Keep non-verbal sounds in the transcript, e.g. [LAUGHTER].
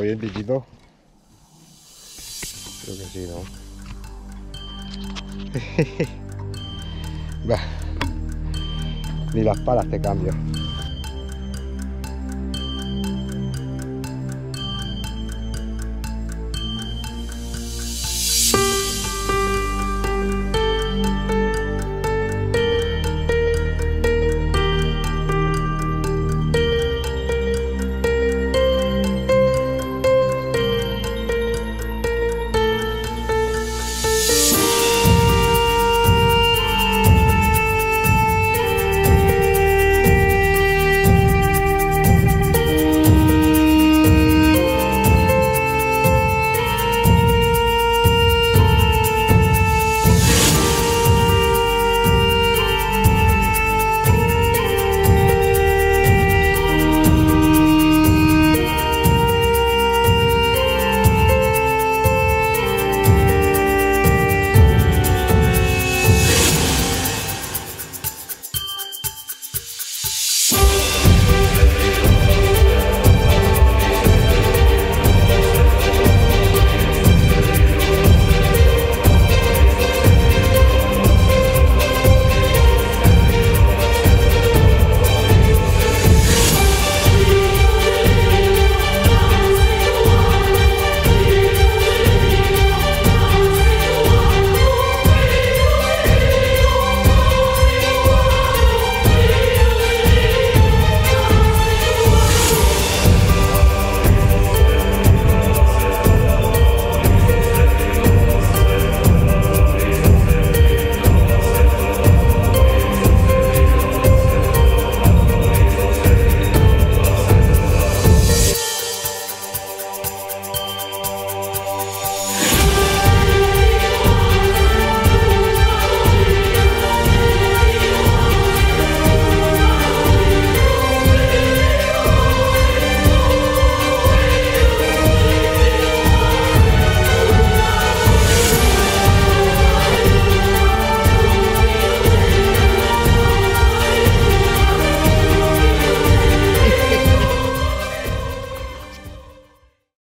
bien, Titito? Creo que sí, ¿no? [LAUGHS] Va. Ni las palas te cambio.